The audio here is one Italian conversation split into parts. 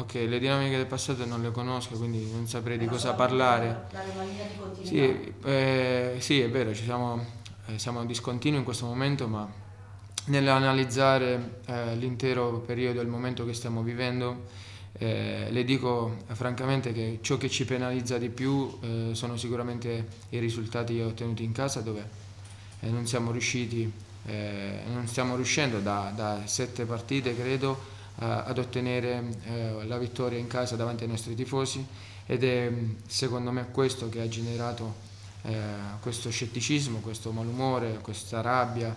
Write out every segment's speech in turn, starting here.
Ok, le dinamiche del passato non le conosco, quindi non saprei di cosa parlare. di Sì, eh, sì, è vero, siamo, eh, siamo discontinui in questo momento, ma nell'analizzare eh, l'intero periodo e il momento che stiamo vivendo, eh, le dico eh, francamente che ciò che ci penalizza di più eh, sono sicuramente i risultati ottenuti in casa dove non siamo riusciti, non stiamo riuscendo da, da sette partite credo ad ottenere eh, la vittoria in casa davanti ai nostri tifosi ed è secondo me questo che ha generato eh, questo scetticismo, questo malumore, questa rabbia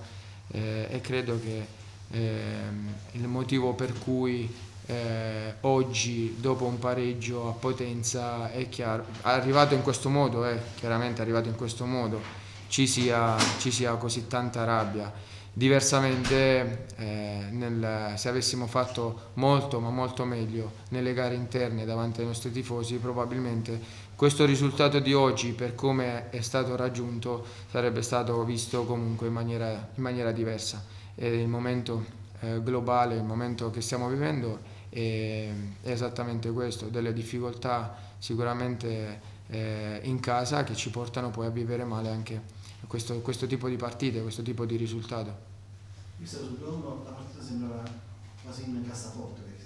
eh, e credo che ehm, il motivo per cui eh, oggi dopo un pareggio a Potenza è chiaro, arrivato in questo modo, eh, chiaramente arrivato in questo modo, ci sia, ci sia così tanta rabbia Diversamente, eh, nel, se avessimo fatto molto ma molto meglio nelle gare interne davanti ai nostri tifosi, probabilmente questo risultato di oggi, per come è stato raggiunto, sarebbe stato visto comunque in maniera, in maniera diversa. E il momento eh, globale, il momento che stiamo vivendo è, è esattamente questo, delle difficoltà sicuramente eh, in casa che ci portano poi a vivere male anche questo, questo tipo di partite, questo tipo di risultato. Vista sul giorno la partita sembrava quasi in cassaforte perché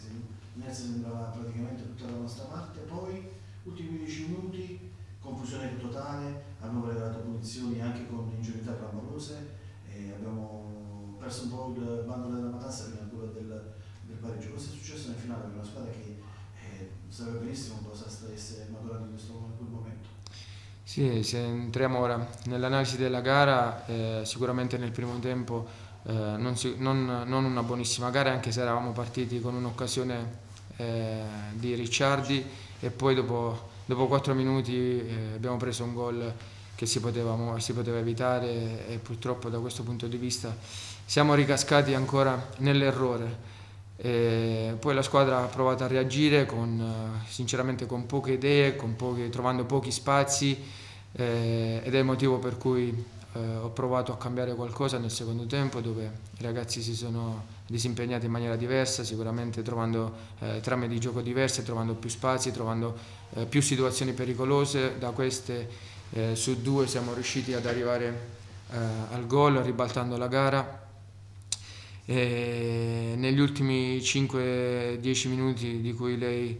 Nerz sembrava praticamente tutta la nostra parte, poi ultimi 15 minuti, confusione totale, abbiamo regalato punizioni anche con ingenuità clamorose e abbiamo perso un po' il bando della matassa prima ancora del, del pareggio. Cosa è successo nel finale per una squadra che eh, sapeva benissimo cosa stesse maturando in, questo, in quel momento? Sì, se entriamo ora nell'analisi della gara, eh, sicuramente nel primo tempo eh, non, si, non, non, una buonissima gara, anche se eravamo partiti con un'occasione eh, di Ricciardi e poi dopo, dopo 4 minuti eh, abbiamo preso un gol che si poteva, si poteva evitare e purtroppo da questo punto di vista siamo ricascati ancora nell'errore. E poi la squadra ha provato a reagire con, eh, sinceramente con poche idee, con pochi, trovando pochi spazi eh, ed è il motivo per cui eh, ho provato a cambiare qualcosa nel secondo tempo dove i ragazzi si sono disimpegnati in maniera diversa, sicuramente trovando eh, trame di gioco diverse, trovando più spazi, trovando eh, più situazioni pericolose. Da queste eh, su due siamo riusciti ad arrivare al gol ribaltando la gara e negli ultimi 5-10 minuti di cui lei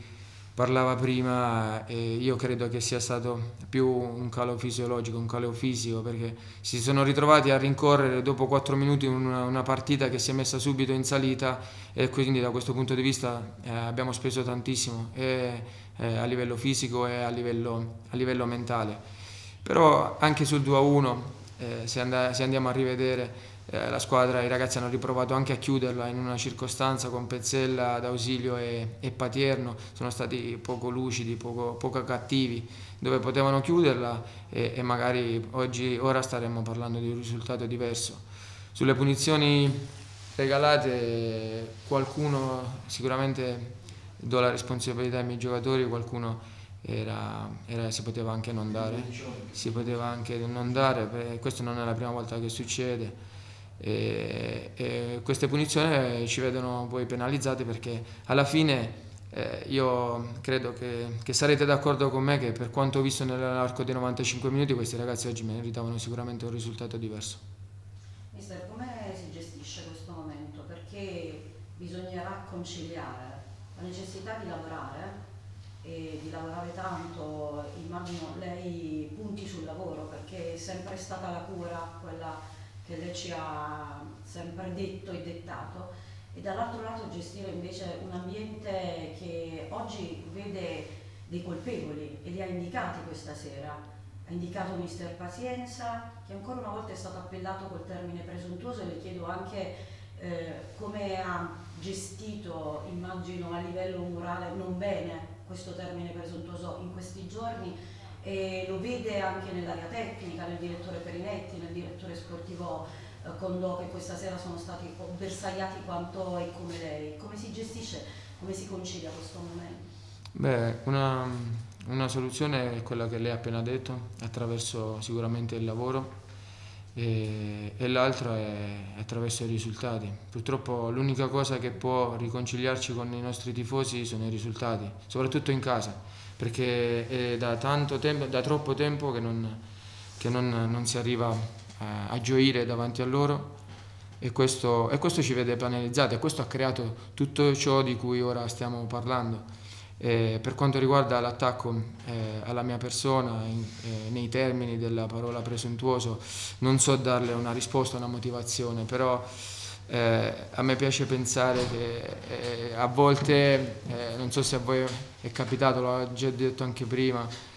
parlava prima e io credo che sia stato più un calo fisiologico, un calo fisico perché si sono ritrovati a rincorrere dopo 4 minuti una, una partita che si è messa subito in salita e quindi da questo punto di vista eh, abbiamo speso tantissimo e, eh, a livello fisico e a livello, a livello mentale. Però anche sul 2-1 eh, se, and se andiamo a rivedere eh, la squadra, i ragazzi hanno riprovato anche a chiuderla in una circostanza con Pezzella d'ausilio e, e Patierno, sono stati poco lucidi, poco, poco cattivi, dove potevano chiuderla e, e, magari oggi, ora staremmo parlando di un risultato diverso. Sulle punizioni regalate qualcuno sicuramente do la responsabilità ai miei giocatori, qualcuno era, era, si poteva anche non dare, si poteva anche non dare, questo non è la prima volta che succede e, e queste punizioni ci vedono poi penalizzate perché alla fine eh, io credo che, che sarete d'accordo con me che per quanto ho visto nell'arco dei 95 minuti questi ragazzi oggi meritavano sicuramente un risultato diverso. Mister, come si gestisce questo momento? Perché bisognerà conciliare la necessità di lavorare e di lavorare tanto, immagino lei punti sul lavoro perché è sempre stata la cura quella che lei ci ha sempre detto e dettato e dall'altro lato gestire invece un ambiente che oggi vede dei colpevoli e li ha indicati questa sera. Ha indicato mister Pazienza, che ancora una volta è stato appellato col termine presuntuoso e le chiedo anche eh, come ha gestito, immagino a livello morale, non bene questo termine presuntuoso in questi giorni e lo vede anche nell'area tecnica, nel direttore Perinetti, nel direttore sportivo eh, Condò che questa sera sono stati bersagliati quanto e come lei. Come si gestisce, come si concilia questo momento? Beh, una, una soluzione è quella che lei ha appena detto, attraverso sicuramente il lavoro e, e l'altro è attraverso i risultati. Purtroppo l'unica cosa che può riconciliarci con i nostri tifosi sono i risultati, soprattutto in casa, perché è da, tanto tempo, da troppo tempo che non, che non, non si arriva a, a, gioire davanti a loro e questo, e questo ci vede penalizzati e questo ha creato tutto ciò di cui ora stiamo parlando. Eh, per quanto riguarda l'attacco eh, alla mia persona, in, eh, nei termini della parola presuntuoso, non so darle una risposta, una motivazione, però eh, a me piace pensare che eh, a volte, eh, non so se a voi è capitato, l'ho già detto anche prima,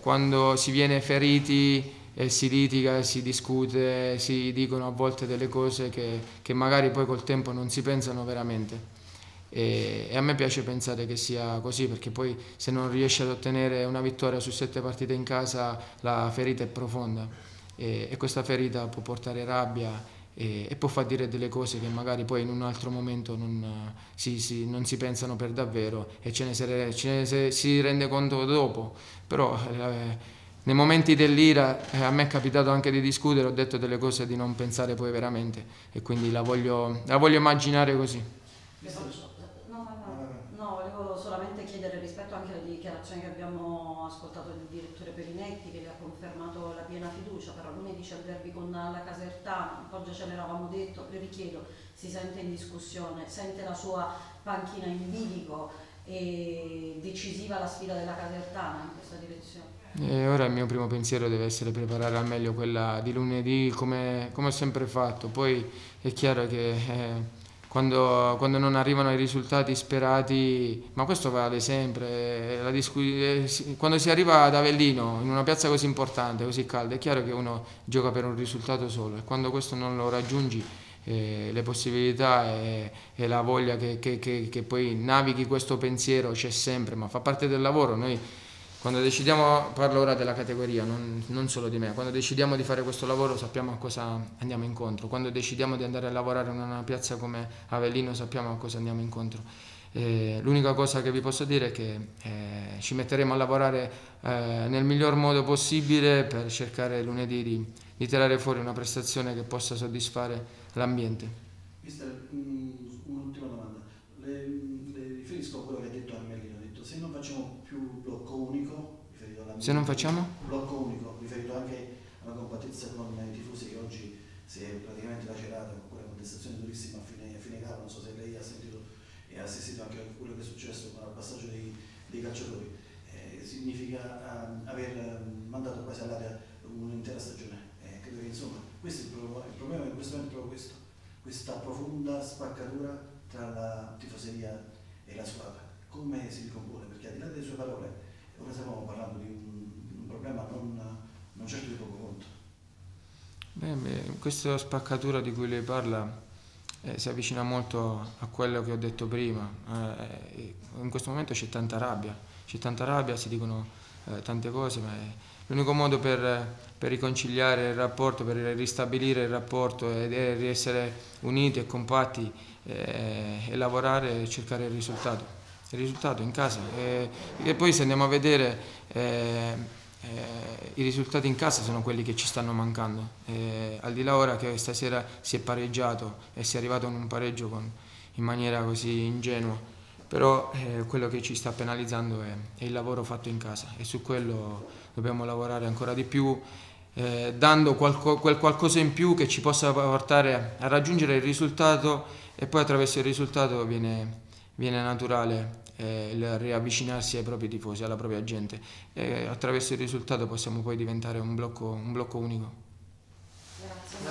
quando si viene feriti e si litiga, si discute, si dicono a volte delle cose che, che magari poi col tempo non si pensano veramente. E, a me piace pensare che sia così perché poi se non riesci ad ottenere una vittoria su sette partite in casa la ferita è profonda. E, e questa ferita può portare rabbia e, e, può far dire delle cose che magari poi in un altro momento non si, si, non si pensano per davvero e ce ne, se, ce ne si rende conto dopo. Però eh, nei momenti dell'ira eh, a me è capitato anche di discutere ho detto delle cose di non pensare poi veramente e quindi la voglio, la voglio immaginare così dichiarazioni che abbiamo ascoltato del direttore Perinetti che le ha confermato la piena fiducia, però lunedì c'è il derby con la Casertana, oggi ce l'eravamo detto, le richiedo, si sente in discussione, sente la sua panchina in bilico e decisiva la sfida della Casertana in questa direzione? E ora il mio primo pensiero deve essere preparare al meglio quella di lunedì come, come ho sempre fatto, poi è chiaro che... Eh, quando, quando, non arrivano i risultati sperati, ma questo vale sempre, eh, quando si arriva ad Avellino in una piazza così importante, così calda, è chiaro che uno gioca per un risultato solo e quando questo non lo raggiungi eh, le possibilità e, e la voglia che, che, che, che, poi navighi questo pensiero c'è sempre, ma fa parte del lavoro. Noi quando decidiamo, parlo ora della categoria, non, non, solo di me, quando decidiamo di fare questo lavoro sappiamo a cosa andiamo incontro, quando decidiamo di andare a lavorare in una piazza come Avellino sappiamo a cosa andiamo incontro. Eh, l'unica cosa che vi posso dire è che eh, ci metteremo a lavorare eh, nel miglior modo possibile per cercare lunedì di, di tirare fuori una prestazione che possa soddisfare l'ambiente. Mister, un'ultima domanda. Le, le riferisco a quello che ha detto Armelino, ha detto se non facciamo più blocco unico, riferito alla Se non facciamo? Blocco unico, riferito anche alla compattezza con i tifosi che oggi si è praticamente lacerata con quella contestazione durissima a fine, a fine gara, non so se lei ha sentito e ha assistito anche a quello che è successo con il passaggio dei, dei calciatori. Eh, significa um, aver um, mandato quasi all'aria un'intera stagione. Eh, credo che insomma questo è il problema, il problema in questo momento è proprio questo, questa profonda spaccatura tra la tifoseria e la squadra. Come si ricompone? Perché al di là delle sue parole, ora stiamo parlando di un, un problema non, non, certo di poco conto. Beh, beh, questa spaccatura di cui lei parla eh, si avvicina molto a quello che ho detto prima. Eh, in questo momento c'è tanta rabbia, c'è tanta rabbia, si dicono eh, tante cose, ma l'unico modo per, per, riconciliare il rapporto, per ristabilire il rapporto ed essere uniti e compatti eh, e lavorare e cercare il risultato. Il risultato in casa. E, e poi se andiamo a vedere eh, eh, i risultati in casa sono quelli che ci stanno mancando. Al di là ora che stasera si è pareggiato e si è arrivato in un pareggio con, in maniera così ingenua, però eh, quello che ci sta penalizzando è, è, il lavoro fatto in casa e su quello dobbiamo lavorare ancora di più, eh, dando qualco, quel qualcosa in più che ci possa portare a raggiungere il risultato e poi attraverso il risultato viene, viene naturale eh, il riavvicinarsi ai propri tifosi, alla propria gente e attraverso il risultato possiamo poi diventare un blocco, un blocco unico.